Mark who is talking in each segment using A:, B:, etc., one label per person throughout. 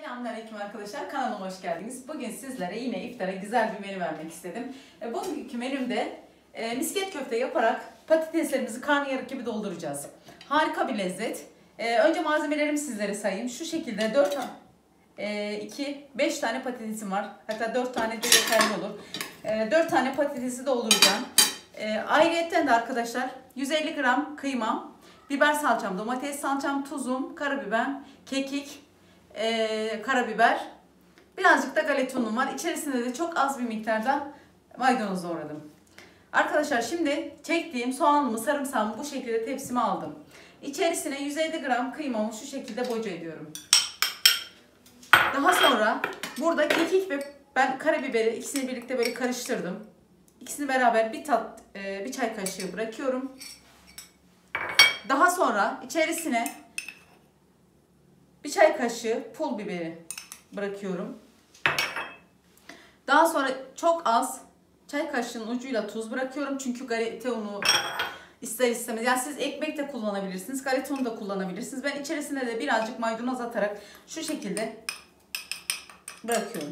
A: Selamünaleyküm arkadaşlar. Kanalıma hoş geldiniz. Bugün sizlere yine iftara güzel bir menü vermek istedim. E, Bugünkü menümde e, misket köfte yaparak patateslerimizi karnıyarık gibi dolduracağız. Harika bir lezzet. E, önce malzemelerimi sizlere sayayım. Şu şekilde 4 2 5 tane patatesim var. Hatta 4 tane de yeterli olur. E, 4 tane patatesi dolduracağım. E, ayrıyetten de arkadaşlar 150 gram kıymam, biber salçam, domates salçam, tuzum, karabiber, kekik, e, karabiber, birazcık da galeta unum var. İçerisinde de çok az bir miktarda maydanoz doğradım. Arkadaşlar şimdi çektiğim soğanımı, sarımsağımı bu şekilde tepsime aldım. İçerisine 150 gram kıymamı şu şekilde boca ediyorum. Daha sonra burada kekik ve ben karabiberi ikisini birlikte böyle karıştırdım. İkisini beraber bir tat e, bir çay kaşığı bırakıyorum. Daha sonra içerisine bir çay kaşığı pul biberi bırakıyorum. Daha sonra çok az çay kaşığının ucuyla tuz bırakıyorum. Çünkü galeta unu ister istemez. Yani siz ekmek de kullanabilirsiniz. Galeta unu da kullanabilirsiniz. Ben içerisine de birazcık maydanoz atarak şu şekilde bırakıyorum.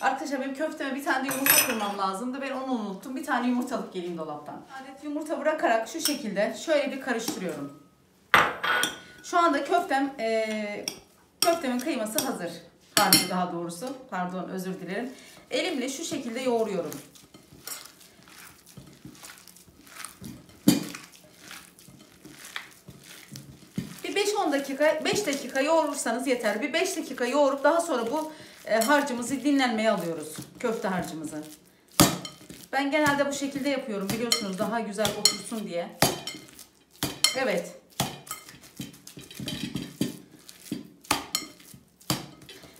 A: Arkadaşlar benim köfteme bir tane de yumurta kırmam lazımdı. Ben onu unuttum. Bir tane yumurta alıp geleyim dolaptan. Adet yumurta bırakarak şu şekilde şöyle bir karıştırıyorum. Şu anda köftem e, köftemin kıyması hazır. Harcı daha doğrusu. Pardon özür dilerim. Elimle şu şekilde yoğuruyorum. Bir 5-10 dakika, 5 dakika yoğurursanız yeter. Bir 5 dakika yoğurup daha sonra bu e, harcımızı dinlenmeye alıyoruz. Köfte harcımızı. Ben genelde bu şekilde yapıyorum biliyorsunuz daha güzel otursun diye. Evet.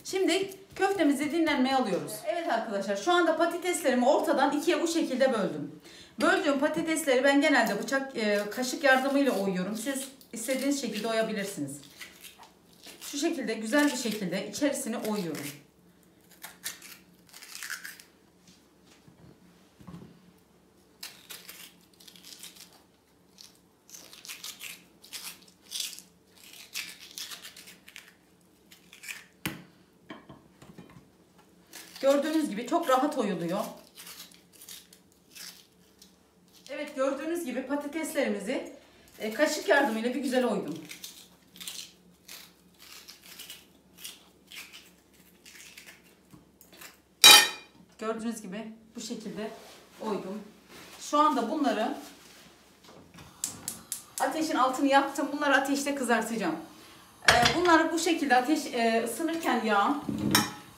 A: Şimdi köftemizi dinlenmeye alıyoruz. Evet arkadaşlar şu anda patateslerimi ortadan ikiye bu şekilde böldüm. Böldüğüm patatesleri ben genelde bıçak e, kaşık yardımıyla oyuyorum. Siz istediğiniz şekilde oyabilirsiniz. Şu şekilde güzel bir şekilde içerisine oyuyorum. Gördüğünüz gibi çok rahat oyuluyor. Evet gördüğünüz gibi patateslerimizi e, kaşık yardımıyla bir güzel oydum. Gördüğünüz gibi bu şekilde oydum. Şu anda bunları ateşin altını yaktım. Bunları ateşte kızartacağım. E, bunları bu şekilde ateş e, ısınırken yağ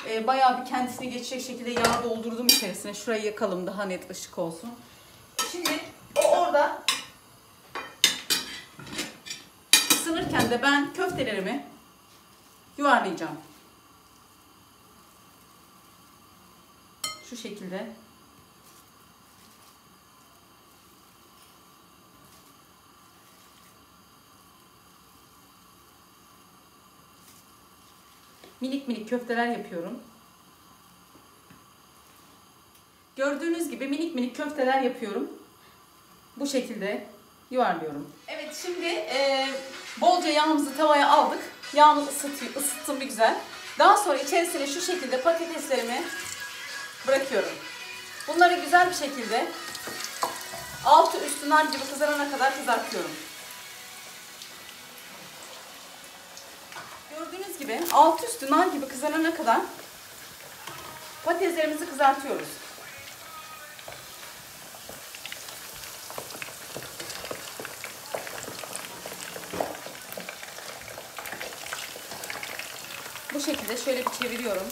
A: e, bayağı bir kendisine geçecek şekilde yağ doldurdum içerisine. Şurayı yakalım daha net ışık olsun. Şimdi o orada ısınırken de ben köftelerimi yuvarlayacağım. Şu şekilde. Minik minik köfteler yapıyorum. Gördüğünüz gibi minik minik köfteler yapıyorum. Bu şekilde yuvarlıyorum. Evet şimdi e, bolca yağımızı tavaya aldık. Yağımı ısıtıyor, ısıttım bir güzel. Daha sonra içerisine şu şekilde patateslerimi bırakıyorum. Bunları güzel bir şekilde altı üstü nar gibi kızarana kadar kızartıyorum. Gibi alt üstü nar gibi kızarana kadar patateslerimizi kızartıyoruz. Bu şekilde şöyle bir çeviriyorum.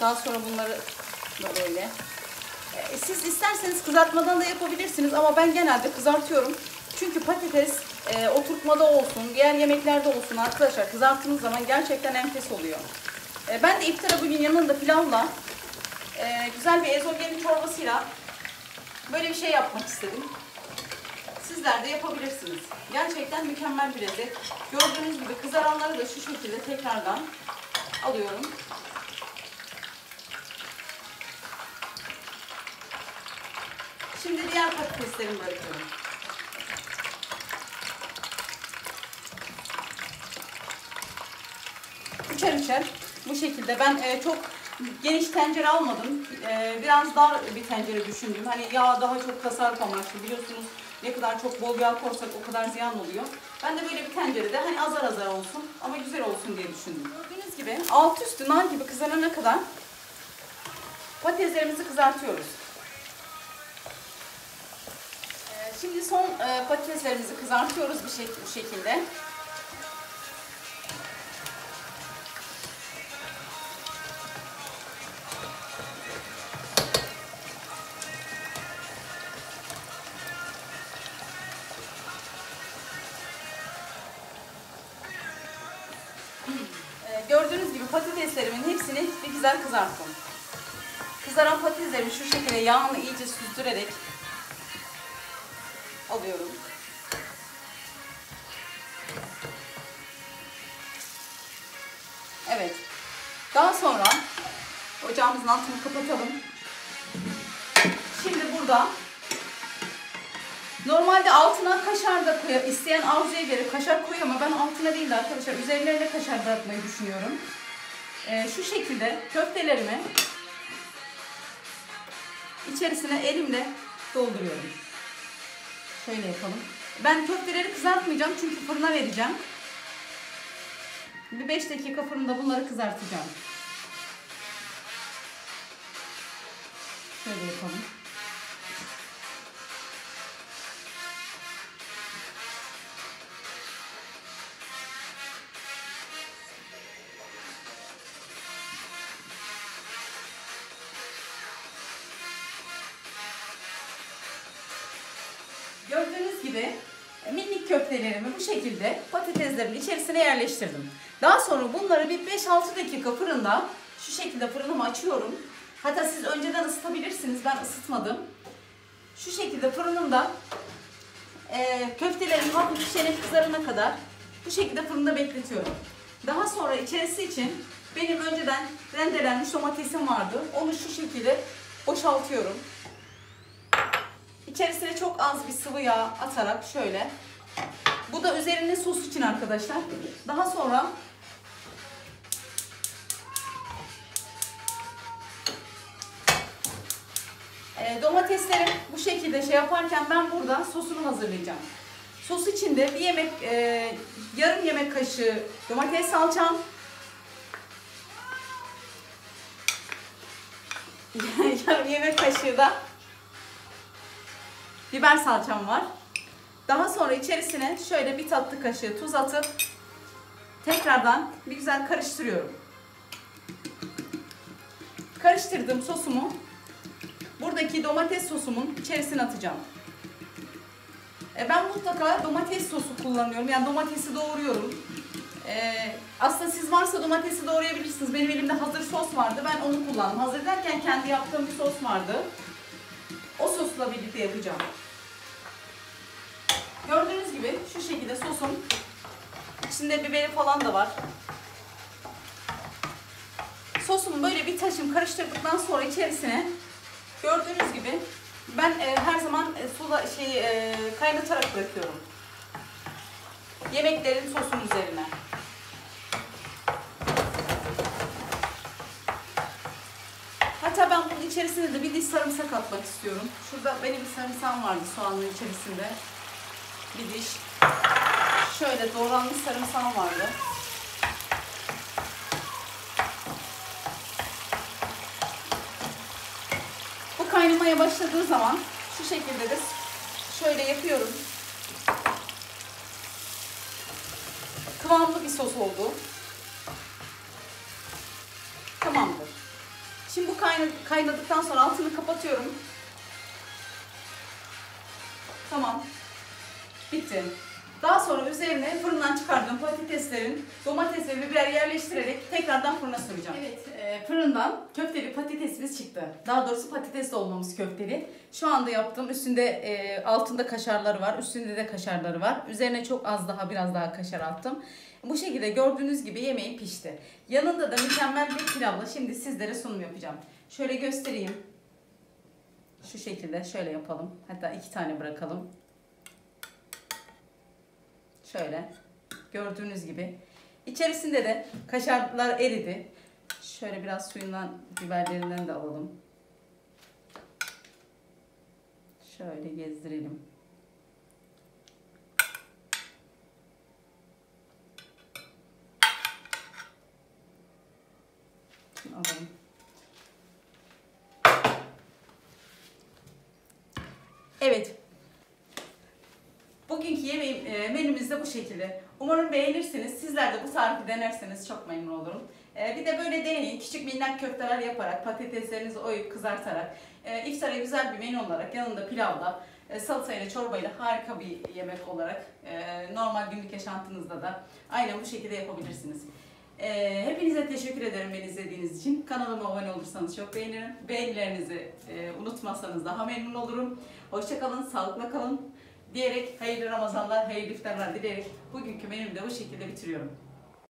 A: Daha sonra bunları da böyle. Siz isterseniz kızartmadan da yapabilirsiniz ama ben genelde kızartıyorum. Çünkü patates e, oturtmada olsun, diğer yemeklerde olsun arkadaşlar kızarttığınız zaman gerçekten enfes oluyor. E, ben de iftara bugün yanında pilavla e, güzel bir ezogelin çorbasıyla böyle bir şey yapmak istedim. Sizler de yapabilirsiniz. Gerçekten mükemmel bir lezzet. Gördüğünüz gibi kızaranları da şu şekilde tekrardan alıyorum. Şimdi diğer patateslerimi bırakıyorum. Üçer üçer bu şekilde. Ben e, çok geniş tencere almadım. E, biraz dar bir tencere düşündüm. Hani yağ daha çok tasarruf amaçlı biliyorsunuz. Ne kadar çok bol yağ koysak o kadar ziyan oluyor. Ben de böyle bir tencerede hani azar azar olsun ama güzel olsun diye düşündüm. Gördüğünüz gibi alt üstü nar gibi kızarana kadar patateslerimizi kızartıyoruz. Ee, Şimdi son e, patateslerimizi kızartıyoruz bir şekilde. Bir güzel kızarttım. Kızaran patateslerimi şu şekilde yağını iyice süzdürerek alıyorum. Evet. Daha sonra ocağımızın altını kapatalım. Şimdi burada normalde altına kaşar da koyar. İsteyen arzuya göre kaşar koyuyor ama ben altına değil de arkadaşlar üzerlerine kaşar bırakmayı düşünüyorum. Ee, şu şekilde köftelerimi içerisine elimle dolduruyorum. Şöyle yapalım. Ben köfteleri kızartmayacağım çünkü fırına vereceğim. Bir 5 dakika fırında bunları kızartacağım. Şöyle yapalım. Gördüğünüz gibi e, minik köftelerimi bu şekilde patateslerin içerisine yerleştirdim. Daha sonra bunları bir 5-6 dakika fırında şu şekilde fırınımı açıyorum. Hatta siz önceden ısıtabilirsiniz. Ben ısıtmadım. Şu şekilde fırınımda e, köftelerin hafif pişerek kızarana kadar bu şekilde fırında bekletiyorum. Daha sonra içerisi için benim önceden rendelenmiş domatesim vardı. Onu şu şekilde boşaltıyorum. İçerisine çok az bir sıvı yağ atarak şöyle. Bu da üzerine sos için arkadaşlar. Daha sonra e, bu şekilde şey yaparken ben burada sosunu hazırlayacağım. Sos için de bir yemek, e, yarım yemek kaşığı domates salçam, yarım yemek kaşığı da biber salçam var. Daha sonra içerisine şöyle bir tatlı kaşığı tuz atıp tekrardan bir güzel karıştırıyorum. Karıştırdığım sosumu buradaki domates sosumun içerisine atacağım. E, ben mutlaka domates sosu kullanıyorum. Yani domatesi doğruyorum. E, aslında siz varsa domatesi doğrayabilirsiniz. Benim elimde hazır sos vardı. Ben onu kullandım. Hazır derken kendi yaptığım bir sos vardı. O sosla birlikte yapacağım. Gördüğünüz gibi şu şekilde sosum. İçinde biberi falan da var. Sosumu böyle bir taşım karıştırdıktan sonra içerisine gördüğünüz gibi ben e, her zaman e, suda şey e, kaynatarak bırakıyorum. Yemeklerin sosun üzerine. Hatta ben bunun içerisine de bir diş sarımsak atmak istiyorum. Şurada benim bir sarımsağım vardı soğanın içerisinde. Bir diş. Şöyle doğranmış sarımsağım vardı. Bu kaynamaya başladığı zaman şu şekilde de şöyle yapıyorum. Kıvamlı bir sos oldu. Tamamdır. Şimdi bu kayna- kaynadıktan sonra altını kapatıyorum. Tamam. Bitti. Daha sonra üzerine fırından çıkardığım patateslerin domates ve biber yerleştirerek tekrardan fırına süreceğim. Evet, e, fırından köfteli patatesimiz çıktı. Daha doğrusu patates dolmamız köfteli. Şu anda yaptığım üstünde e, altında kaşarları var, üstünde de kaşarları var. Üzerine çok az daha biraz daha kaşar attım. Bu şekilde gördüğünüz gibi yemeği pişti. Yanında da mükemmel bir pilavla şimdi sizlere sunum yapacağım. Şöyle göstereyim. Şu şekilde şöyle yapalım. Hatta iki tane bırakalım. Şöyle gördüğünüz gibi İçerisinde de kaşarlar eridi. Şöyle biraz suyundan, biberlerinden de alalım. Şöyle gezdirelim. Alalım. Evet. E, menümüz de bu şekilde. Umarım beğenirsiniz. Sizler de bu tarifi denerseniz çok memnun olurum. E, bir de böyle deneyin. Küçük minnak köfteler yaparak, patateslerinizi oyup kızartarak, e, iftara güzel bir menü olarak, yanında pilavla, e, salatayla, çorbayla harika bir yemek olarak e, normal günlük yaşantınızda da aynen bu şekilde yapabilirsiniz. E, hepinize teşekkür ederim beni izlediğiniz için. Kanalıma abone olursanız çok beğenirim. Beğenilerinizi e, unutmazsanız daha memnun olurum. Hoşçakalın, sağlıkla kalın diyerek hayırlı Ramazanlar, hayırlı iftarlar dileyerek bugünkü menümü de bu şekilde bitiriyorum.